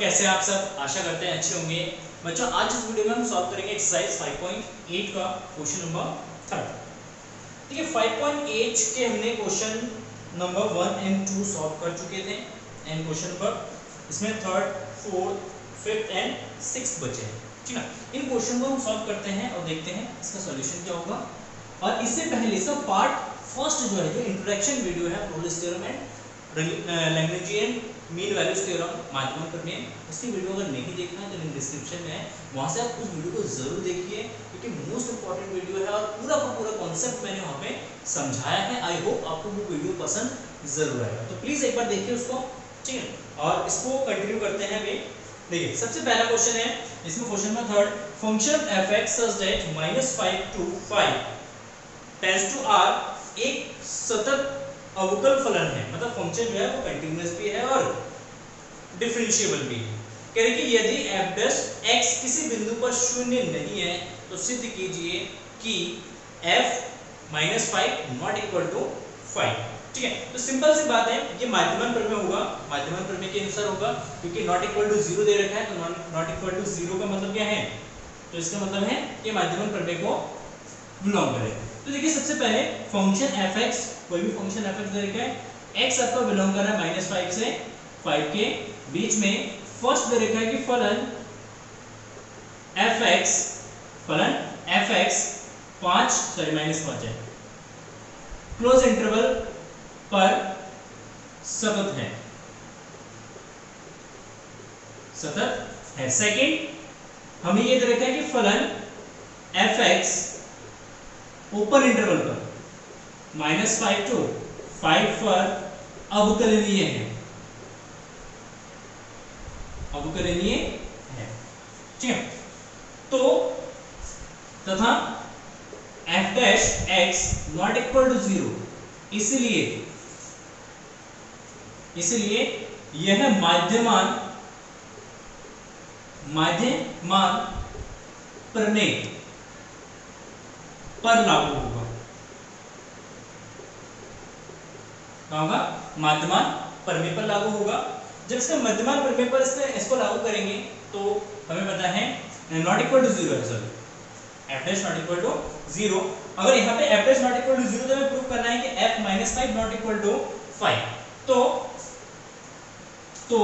कैसे आप सब? आशा करते हैं अच्छे होंगे। बच्चों, आज इस वीडियो में हम सॉल्व करेंगे एक्सरसाइज 5.8 का क्वेश्चन नंबर थर्ड ठीक है 5.8 के हमने question number one and two solve कर चुके थे। एंड क्वेश्चन नंबर इसमें third fourth fifth and six बचे हैं। ठीक है, इन क्वेश्चन को हम सॉल्व करते हैं और देखते हैं इसका सॉल्यूशन क्या होगा। और इससे पहले, इसका पार्ट फ़र्स्ट जो है, जो इंट्रोडक्शन वीडियो है प्रोलिस theorem and mean values theorem माध्यम पर में उसकी वीडियो अगर नहीं देखना है तो लिंक डिस्क्रिप्शन में है। वहाँ से आप उस वीडियो को ज़रूर देखिए, क्योंकि मोस्ट इंपॉर्टेंट वीडियो है और पूरा का पूरा कॉन्सेप्ट मैंने वहाँ पे समझाया है। आई होप आपको वो वीडियो पसंद ज़रूर आएगा। तो प्लीज़ एक बार देखिए उसको, ठीक है? और इसको कंटिन्यू करते हैं अभी। देखिए, सबसे पहला क्वेश्चन है, इसमें क्वेश्चन में third function F X that minus five to five tends to R एक सतत अवकल फलन है। मतलब फ़ंक्शन जो है वो कंटिन्यूअस भी है और डिफरेंशिएबल भी है। कह रहे कि यदि एफ़ डैश एक्स किसी बिंदु पर शून्य नहीं है तो सिद्ध कीजिए कि F minus five not equal to five ठीक है? तो सिंपल सी बात है, ये माध्यमन प्रमेय होगा। माध्यमन प्रमेय के अनुसार होगा, क्योंकि नॉट इक्वल टू ज़ीरो दे रखा है तो नॉट इक्वल टू ज़ीरो का मतलब क्या है? तो इसका मतलब है कि माध्यमन प्रमेय को बिलोंग करे तो देखिए, सबसे पहले फ़ंक्शन एफ़ एक्स कोई भी फ़ंक्शन एफ़ एक्स देखा है। एक्स आपका बिलोंग कर रहा है माइनस फाइव से फाइव के बीच में। फ़र्स्ट दे रखा है कि फलन एफ़ एक्स फलन एफ़ एक्स पाँच सॉरी माइनस पाँच है। क्लोज इंटरवल पर सतत है। सतत है। सेकंड हमें यह दे रखा है कि फलन एफ़ एक्स ओपन इंटरवल पर। माइनस फाइव टू फाइव पर अवकलनीय है। अवकलनीय है। ठीक है? तो तथा F dash X not equal to zero इसलिए इसलिए यह माध्यमान माध्यमान प्रमेय। पर लागू होगा। क्या होगा? माध्यमान प्रमेय पर लागू होगा। जब इसका मध्यमान प्रमेय पर इसमें इसको लागू करेंगे तो हमें पता है नॉट इक्वल टू ज़ीरो अगर यहाँ पे F not equal to zero prove करना है कि F minus five not equal to five तो तो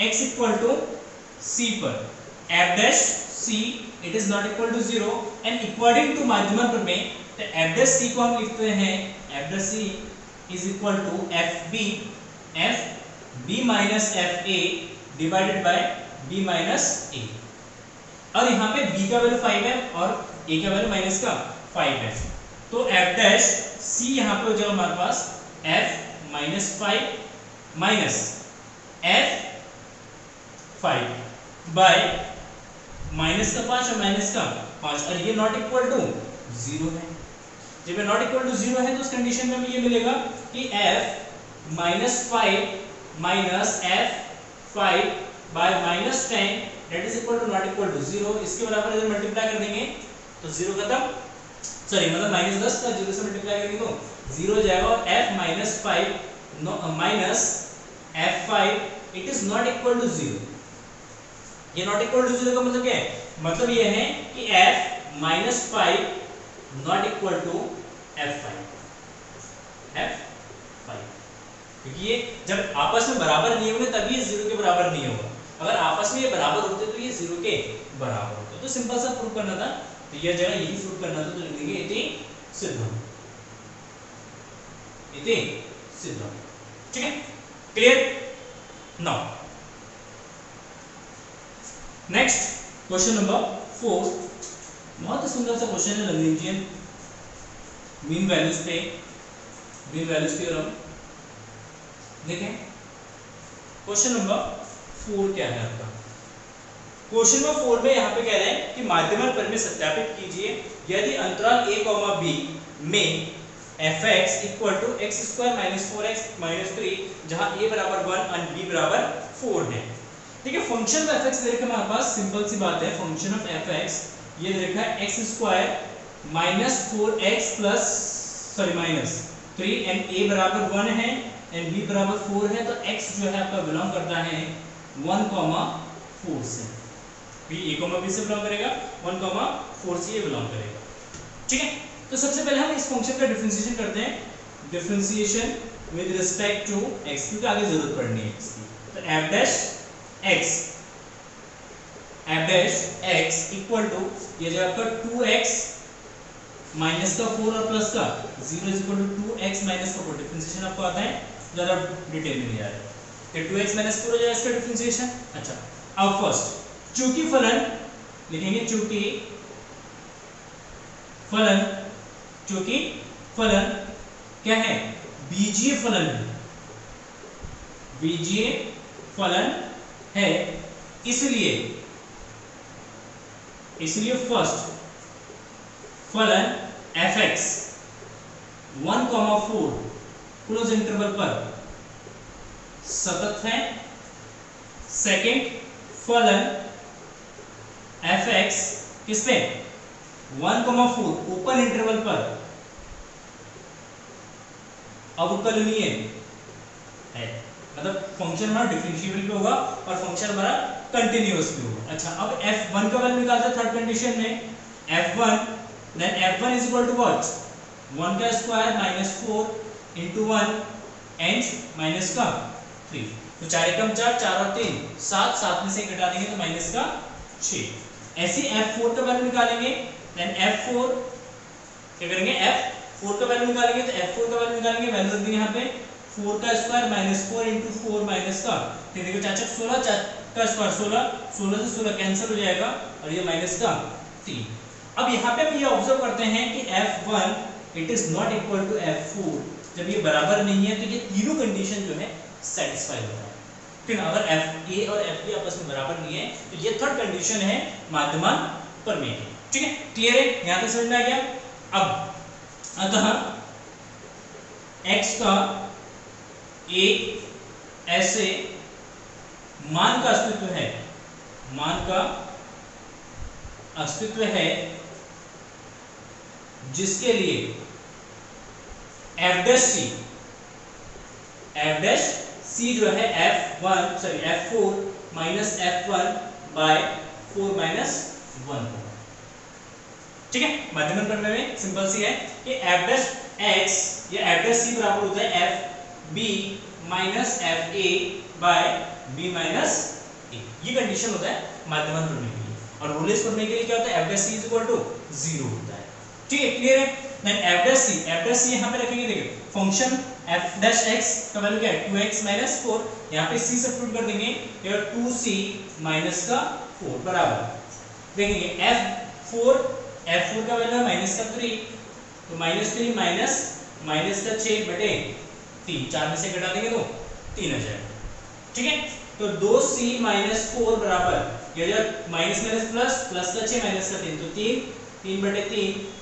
x इक्वल टू सी पर। F dash C it is not equal to zero and according to माध्यमन प्रमेय तो एफ़ डैश सी को हम लिखते हैं F dash C is equal to F B F B minus F A divided by B minus A और यहाँ पे b का वैल्यू फाइव है और a का वैल्यू माइनस का फाइव है. तो f डैश c यहाँ पे हो जाएगा हमारे पास f minus five minus f five by minus का पाँच और माइनस का पाँच। और ये नॉट इक्वल टू ज़ीरो है। जब ये नॉट इक्वल टू ज़ीरो है तो उस कंडीशन में हमें ये मिलेगा कि f minus five minus F five by minus ten that is equal to not equal to zero इसके बराबर अगर मल्टीप्लाई कर देंगे तो ज़ीरो खत्म। सॉरी मतलब माइनस दस का ज़ीरो से मल्टीप्लाई करेंगे तो ज़ीरो हो जाएगा और F minus five minus F five it is not equal to zero ये नॉट इक्वल टू ज़ीरो का मतलब क्या है? मतलब ये है कि F minus five not equal to F five F five क्योंकि ये जब आपस में बराबर नहीं होंगे, तभी ये ज़ीरो के बराबर नहीं होगा। अगर आपस में ये बराबर होते तो ये ज़ीरो के बराबर होते। तो सिंपल सा प्रूव करना था। तो यह जगह यही प्रूव करना था तो लिख देंगे इति सिद्धम इति सिद्धम ठीक है? Clear now next question number four बहुत ही सुंदर सा क्वेश्चन है लग्रेंजियन मीन वैल्यूज़ पे मीन वैल्यूज़ थ्योरम देखें। क्वेश्चन नंबर फोर क्या है आपका? क्वेश्चन नंबर फोर में यहाँ पे कह रहे हैं कि माध्यमन पर में सत्यापित कीजिए। यदि अंतराल a कॉमा b में F X equal to X square minus four X minus three जहाँ a बराबर वन और b बराबर फोर है। देखिए फ़ंक्शन ऑफ़ एफ़ एक्स दे रखा हमारे पास सिंपल सी बात है। फ़ंक्शन ऑफ़ एफ़ एक्स ये दे रखा है X square minus four X plus sorry minus three and A बराबर वन है एंड बी बराबर फोर है तो x जो है आपका बिलोंग करता है वन कॉमा फोर से। बी ए कॉमा बी से बिलोंग करेगा वन कॉमा फोर से ये बिलोंग करेगा। ठीक है? तो सबसे पहले हम इस फ़ंक्शन का डिफरेंशिएशन करते हैं। Differentiation with respect to X क्योंकि आगे ज़रूरत पड़नी है इसकी। तो dash X F X equal to ये जो आपका टू एक्स माइनस का फोर और प्लस का zero is equal to two X minus का फोर डिफरेंशिएशन आपको आता है, ज़्यादा डिटेल में रहा है तो टू एक्स माइनस फोर हो जाएगा इसका डिफरेंशिएशन अच्छा अब फ़र्स्ट चूँकि फलन, लिखेंगे चूँकि फलन चूँकि फलन क्या है? बीजीय फलन बीजीय फलन है, इसलिए इसलिए फ़र्स्ट फलन F X one comma four close interval पर, सतत है सेकंड फलन एफ़ एक्स किस पे? One comma four open interval पर। अवकलनीय है। मतलब फ़ंक्शन हमारा डिफरेंशिएबल भी होगा और फ़ंक्शन हमारा कंटिन्यूअस भी होगा। अच्छा अब f1 का वैल्यू निकालते हैं थर्ड कंडीशन में। F1 then f1 is equal to what 1 का square minus four into one and minus का थ्री तो चार एकम चार चार और तीन, सात सात में से घटा देंगे तो माइनस का छ ऐसे f4 का वैल्यू निकालेंगे देन f4 क्या करेंगे? F4 का वैल्यू निकालेंगे तो f4 का वैल्यू निकालेंगे वैल्यू रख देंगे यहाँ पे 4 का square minus four into four minus का फिर देखो चाचा सोलह, चार का स्क्वायर सोलह सोलह से सोलह कैंसिल हो जाएगा और ये माइनस का तीन। अब यहाँ पे हम ये ऑब्ज़र्व करते हैं कि f1 it is not equal to f4 जब ये बराबर नहीं है तो ये तीनों कंडीशन जो है सेटिस्फाई होता है। फिर अगर एफ़ ए और एफ़ बी आपस में बराबर नहीं है तो ये थर्ड कंडीशन है माध्यमान परमेय। ठीक है? क्लियर है? यहाँ तक समझ में आ गया? अब, अतः, x का एक ऐसे मान का अस्तित्व है। मान का अस्तित्व है जिसके लिए एफ़ सी एफ़ सी जो है F one sorry F four minus F one by four minus one ठीक है? माध्यमन प्रमेय में सिंपल सी है कि एफ़ एक्स या एफ़ सी बराबर होता है F B minus F A by B minus A ये कंडीशन होता है माध्यमन प्रमेय के लिए। और रोलेस प्रमेय के लिए क्या होता है? F dash C is equal to zero होता है। ठीक है क्लियर है? Then F dash C F dash C यहाँ पे रखेंगे, देखिए फ़ंक्शन एफ़ डैश एक्स का वैल्यू क्या है? 2x 4 यहाँ पे c सब्स्टिट्यूट कर देंगे ये 2c माइनस का 4 बराबर। देखेंगे f4 f4 का वैल्यू है माइनस का 3 तो माइनस थ्री माइनस माइनस का 6 बटे 3 चार में से घटा देंगे तो तीन आ जाएगा। ठीक है? तो 2c माइनस फोर बराबर माइनस माइनस प्लस प्लस का 6 माइनस का 3 तो 3 3 बटे 3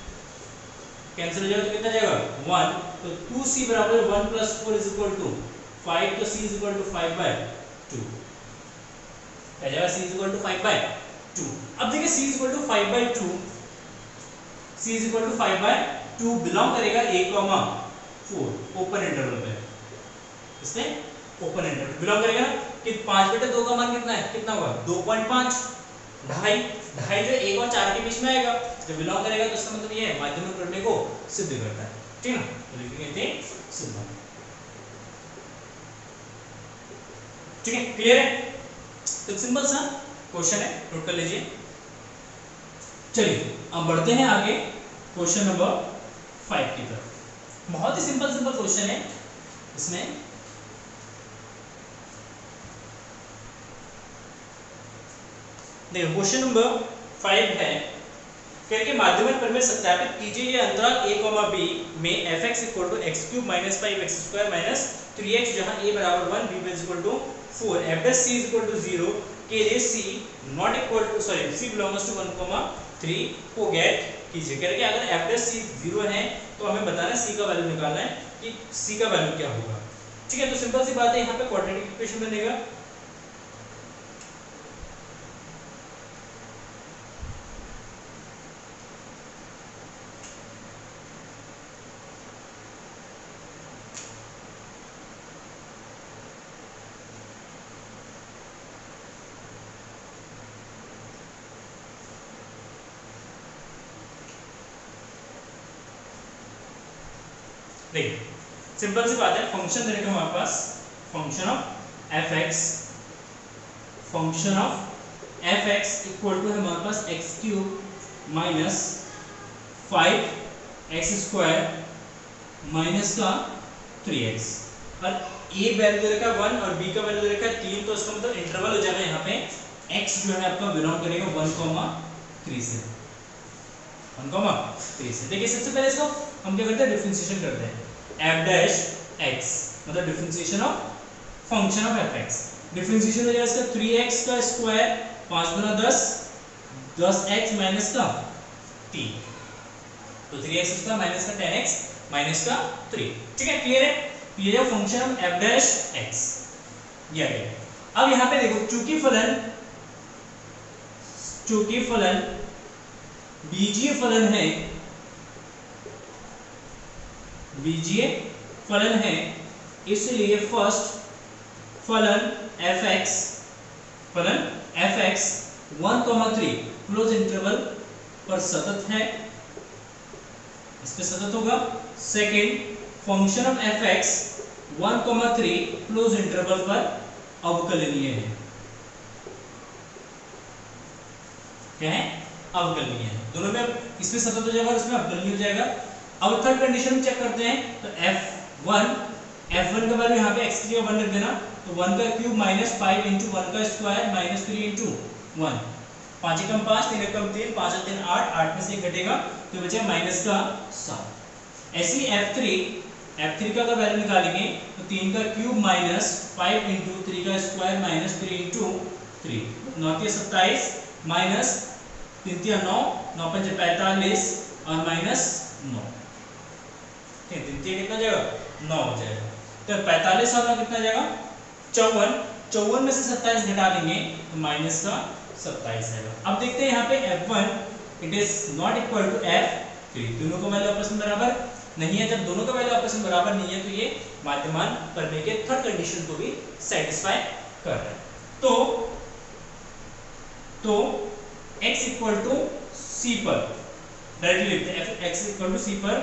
कैंसिल हो जाएगा तो कितना जाएगा? वन तो टू सी बराबर one plus four is equal to five तो C is equal to five by two क्या जाएगा C is equal to five by two अब देखिए C is equal to five by two C is equal to five by two belong करेगा A comma four open interval पे इसमें open interval belong करेगा कि पाँच बटे दो का मान कितना है? कितना होगा दो पॉइंट पाँच। ढाई। ढाई जो एक और चार के बीच में आएगा। जब बिलोंग करेगा तो इसका मतलब ये है, माध्यमिक प्रमेय को सिद्ध करता है। ठीक है तो लिखेंगे सिद्ध। ठीक है? क्लियर है? तो सिंपल सा क्वेश्चन है। नोट कर लीजिए। चलिए, अब बढ़ते हैं आगे क्वेश्चन नंबर फाइव की तरफ़। बहुत ही सिंपल सिंपल क्वेश्चन है। इसमें देखो क्वेश्चन नंबर फाइव है। करके माध्यमिक पर सत्यापित कीजिए, ये अंतराल a कॉमा b में f x equal to x cube minus five x square minus three x जहाँ a बराबर one b equal to four f dash c equal to zero के लिए c not equal to sorry c belongs to one comma three को get कीजिए। कह रहे अगर F dash सी zero है तो हमें बताना c का वैल्यू निकालना है कि c का वैल्यू क्या होगा। ठीक है तो सिंपल सी बात है, यहाँ पे क्वाड्रेटिक इक्वेशन बनेगा। देखिए, सिंपल सी बात है फ़ंक्शन दे रखा हमारे पास function of f x function of f x equal to है हमारे पास x cube minus five x square minus का थ्री एक्स और ए वैल्यू दे रखा वन और बी का वैल्यू दे रखा है तीन तो इसका मतलब इंटरवल हो जाएगा यहाँ पे एक्स जो है आपका बिलोंग करेगा वन कॉमा थ्री से। वन कॉमा थ्री से। देखिए, सबसे पहले इसको हम क्या करते हैं? डिफरेंशिएशन करते हैं। एफ़ डैश एक्स मतलब differentiation of function of f x differentiation हो जाएगा इसका थ्री एक्स का स्क्वायर पाँच गुना दस दस एक्स माइनस का तीन तो थ्री एक्स का माइनस का टेन एक्स माइनस का थ्री ठीक है? क्लियर है? ये जो फ़ंक्शन एफ़ डैश एक्स ये आ गया अब यहाँ पे देखो, चूँकि फलन चूँकि फलन, बीजीय फलन है बीजीय फलन है। इसलिए फ़र्स्ट फलन एफ़ एक्स फलन f x one comma three close interval पर सतत है। इस पे सतत होगा। Second function of f x one comma three close interval पर अवकलनीय है। क्या है? अवकलनीय है। दोनों में इसमें सतत हो जाएगा और इसमें अवकलनीय हो जाएगा। अब थर्ड कंडीशन चेक करते हैं तो एफ़ वन एफ़ वन का वैल्यू यहाँ पे एक्स की वन रख देना तो वन का cube minus five into one का square minus three into one पाँच एकम पाँच, तीन एकम तीन, पाँच तीन आठ आठ में से एक घटेगा तो बचे माइनस का सात. ऐसी एफ़ थ्री एफ़ थ्री का वैल्यू निकालेंगे तो तीन का cube minus five into three का square minus three into three नौ के सत्ताईस माइनस तीन तिया नौ नौ पंच पैंतालीस और माइनस नौ. ठीक तीन कितना जाएगा? नौ हो जाएगा। तो पैंतालीस नौ कितना जाएगा? चौवन। चौवन में से सत्ताईस घटा देंगे तो माइनस का सत्ताईस आएगा अब देखते हैं यहाँ पे f one it is not equal to f three दोनों को वैल्यू आपस में बराबर नहीं है। जब दोनों का वैल्यू में बराबर नहीं है तो ये माध्यमान प्रमेय के थर्ड कंडीशन को भी सेटिस्फाई कर रहा है। तो तो x इक्वल टू सी पर डायरेक्टली लिखते हैं x इक्वल टू सी पर,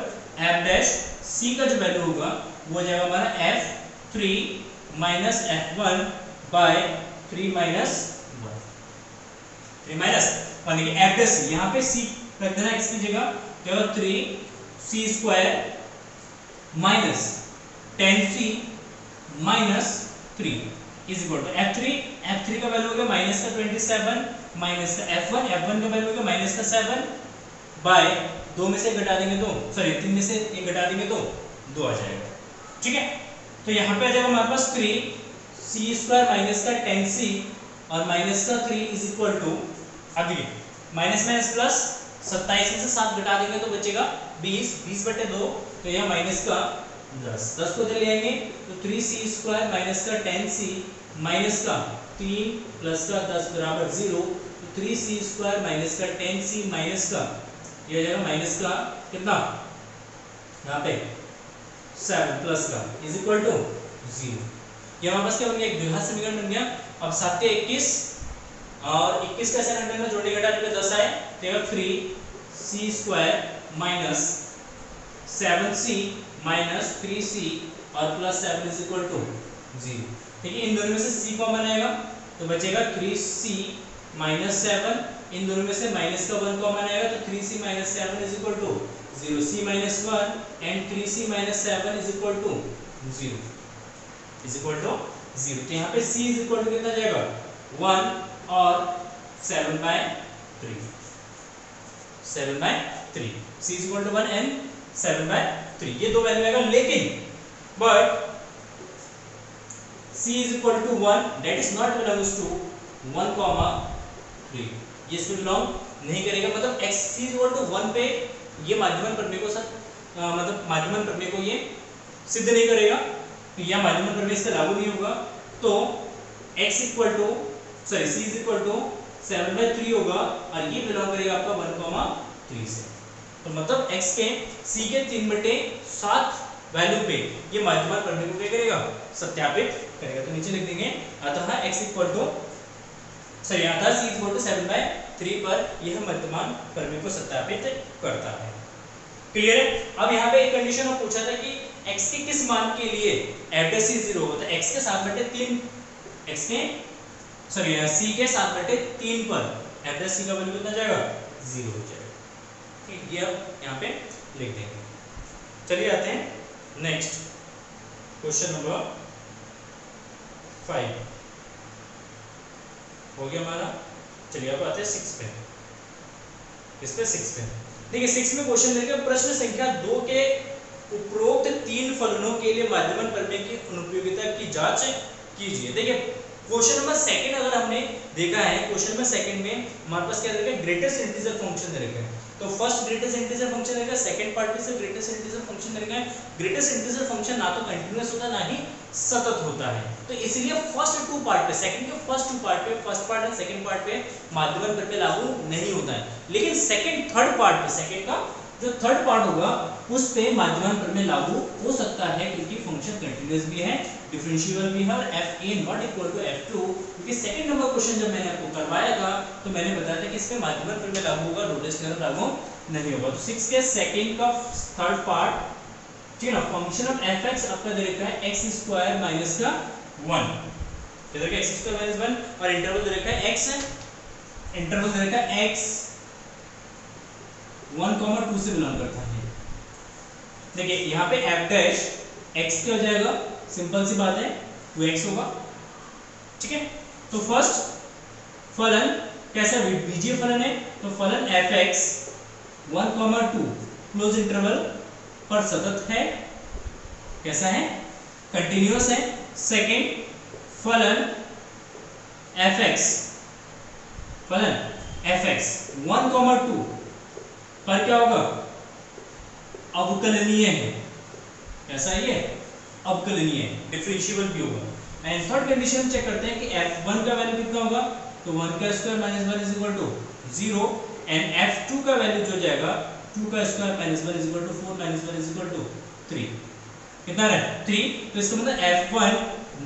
f डैश c का जो वैल्यू होगा, वो हो जाएगा हमारा f three minus f one by three minus one three minus one f dash यहाँ पे c रख देना की जगह? होगा three c square minus ten c minus three is equal to f three f three का वैल्यू हो गया माइनस का ट्वेंटी सेवन माइनस का एफ़ वन एफ़ वन का वैल्यू हो गया माइनस का सेवन बाय दो में से घटा देंगे दो सॉरी तीन में से एक घटा देंगे तो दो आ जाएगा। ठीक है? तो यहाँ पे आ जाएगा हमारे पास थ्री सी स्क्वायर माइनस का टेन सी और माइनस का थ्री इज़ इक्वल टू अगली माइनस माइनस प्लस सत्ताईस में से सात घटा देंगे तो बचेगा बीस बीस बटे दो तो यह माइनस का दस। दस को चले आएँगे तो थ्री सी स्क्वायर माइनस का टेन सी माइनस का तीन प्लस का दस बराबर ज़ीरो तो थ्री सी स्क्वायर माइनस का टेन सी माइनस का यह जाएगा माइनस का कितना? यहाँ पे सेवन प्लस का इज़ इक्वल टू ज़ीरो ये हमारे पास क्या बन गया? एक द्विघात समीकरण बन गया। अब सात इक्कीस और इक्कीस का सेकंड में जोड़ने घटाने पे दस आए। तो three c square minus seven c minus three c और plus seven is equal to zero ठीक है इन दोनों में से सी कॉमन आएगा तो बचेगा थ्री सी माइनस सेवन इन दोनों में से माइनस का वन कॉमन आएगा तो three c minus seven is equal to zero c minus one and three c minus seven is equal to zero is equal to zero तो यहाँ पे सी इज़ इक्वल टू कितना जाएगा? वन और seven by three seven by three c is equal to one and seven by three ये दो value आएगा, लेकिन but c is equal to 1 that is not belongs to 1 comma 3 ये इसमें belong नहीं करेगा। मतलब c is equal to 1 पे ये माध्यमन प्रमेय को सर मतलब माध्यमन प्रमेय को ये सिद्ध नहीं करेगा यह माध्यमन प्रमेय इसका लागू नहीं होगा तो x equal to sorry c is equal to seven by three होगा, और ये बिलोंग करेगा आपका वन कॉमा थ्री से। तो मतलब x के, c के तीन बटे सात वैल्यू पे ये माध्यमान प्रमेय को क्या करेगा? सत्यापित करेगा। तो नीचे लिख देंगे, अतः x इक्वल टू सॉरी अतः c equal to seven by three पर यह मध्यमान प्रमेय को सत्यापित करता है। क्लियर है? अब यहाँ पे एक कंडीशन पूछा था कि x के किस मान के लिए एफ़ डैश सी ज़ीरो होगा तो x के साथ बटे तीन। X के? सॉरी c के साथ बटे तीन पर एफ़ डैश सी का वैल्यू कितना जाएगा? ज़ीरो हो जाएगा। ठीक, ये अब यहाँ पे लिख देंगे। चलिए आते हैं। नेक्स्ट क्वेश्चन नंबर फाइव हो गया हमारा। चलिए अब आते हैं सिक्स पे इस पे सिक्स पे देखिए सिक्स में क्वेश्चन देखें, प्रश्न संख्या दो के उपरोक्त तीन फलनों के लिए माध्यमन प्रमेय की अनुपयोगिता की जाँच कीजिए। देखिए क्वेश्चन नंबर सेकंड अगर हमने देखा है क्वेश्चन नंबर सेकंड में हमारे पास क्या दे रखा है ग्रेटेस्ट इंटीजर फ़ंक्शन दे रखा है तो फ़र्स्ट ग्रेटेस्ट इंटीजर फ़ंक्शन रहेगा सेकंड पार्ट में से ग्रेटेस्ट इंटीजर फ़ंक्शन रहेगा ग्रेटेस्ट इंटीजर फ़ंक्शन ना तो कंटीन्यूअस होता, ना ही सतत होता है। तो इसलिए फ़र्स्ट टू पार्ट पे सेकंड के फ़र्स्ट टू पार्ट पे first part and second part पे माध्यमन पर पे लागू नहीं होता है। लेकिन सेकंड थर्ड पार्ट पे सेकंड का जो थर्ड पार्ट होगा, उस पे माध्यमन पर में लागू हो सकता है, क्योंकि फ़ंक्शन कंटीन्यूअस भी है डिफरेंशिएबल भी है f a not equal to f two क्योंकि सेकंड नंबर क्वेश्चन जब मैंने आपको करवाया था तो मैंने बताया था कि इस पे माध्यमन पर में लागू होगा रोटेस थ्योरम लागू नहीं होगा। तो सिक्स के सेकंड का थर्ड पार्ट ठीक है ना? फ़ंक्शन ऑफ़ एफ़ एक्स आपका दे रखा है एक्स स्क्वायर माइनस का वन इधर का एक्स स्क्वायर माइनस वन और इंटरवल दे रखा है एक्स इंटरवल दे रखा है एक्स वन कॉमा टू से बिलोंग करता है। देखिए, यहाँ पे एफ़ डैश एक्स क्या हो जाएगा? सिंपल सी बात है टू एक्स होगा। ठीक है? तो फ़र्स्ट फलन कैसा? बीजीय फलन है। तो फलन f x one comma two close interval पर सतत है। कैसा है? कंटिन्यूस है। सेकेंड फलन एफ़ एक्स फलन f x one comma two पर क्या होगा? अवकलनीय है। कैसा ये? अवकलनीय है। डिफरेंशिएबल भी होगा। एंड थर्ड कंडीशन चेक करते हैं कि एफ़ वन का वैल्यू कितना होगा? तो वन का square minus one is equal to zero and f two का वैल्यू जो जाएगा 2 का square minus one is equal to four minus one is equal to three कितना है थ्री तो इसका मतलब f1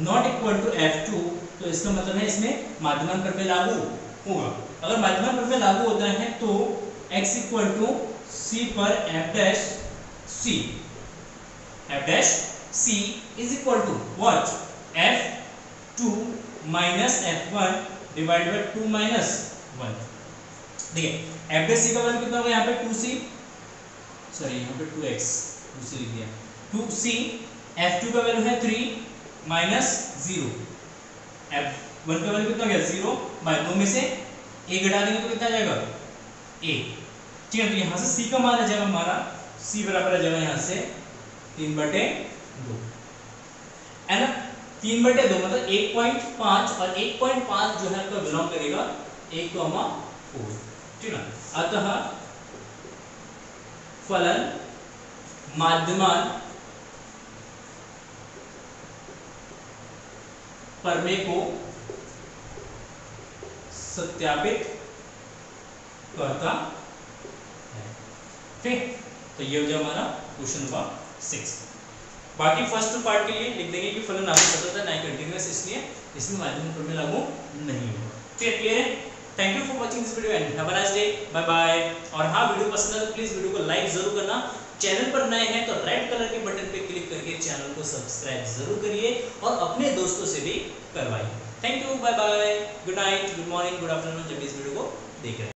not equal to f2 तो इसका मतलब है इसमें माध्यमन प्रमेय लागू होगा। अगर माध्यमन प्रमेय लागू होता है तो x इक्वल टू सी पर f dash c f dash c is equal to what f2 minus f1 divide by 2 minus 1 देखिए, f डैश c का वैल्यू कितना होगा यहाँ पे? 2c सॉरी यहाँ पे 2x 2c लिख दिया 2c f2 का वैल्यू है 3 माइनस 0 f1 का वैल्यू कितना गया? 0 बाय 2 में से a घटा देंगे तो कितना आ जाएगा? A. ठीक है तो यहाँ से c का मान आ जाएगा हमारा। C बराबर आ जाएगा यहाँ से तीन बटे दो। है ना? तीन बटे दो मतलब एक पॉइंट पाँच और एक पॉइंट पाँच जो है आपका बिलोंग करेगा एक कॉमा फोर ठीक है अतः फलन, माध्यमान, परमे को सत्यापित करता है। ठीक? तो ये हो जाए हमारा क्वेश्चन नंबर सिक्स बाकी फ़र्स्ट पार्ट के लिए लिख देंगे कि फलन लागू करता था, नहीं कंटिन्यूअस इसलिए इसमें माध्यम प्रमेय लागू नहीं होगा। ठीक क्लियर है? Thank you for watching this video and have a nice day bye bye और हाँ वीडियो पसंद है तो प्लीज़ वीडियो को लाइक ज़रूर करना। चैनल पर नए हैं तो रेड कलर के बटन पे क्लिक करके चैनल को सब्सक्राइब ज़रूर करिए और अपने दोस्तों से भी करवाइए। Thank you bye bye good night good morning good afternoon जब इस वीडियो को देख रहे हैं।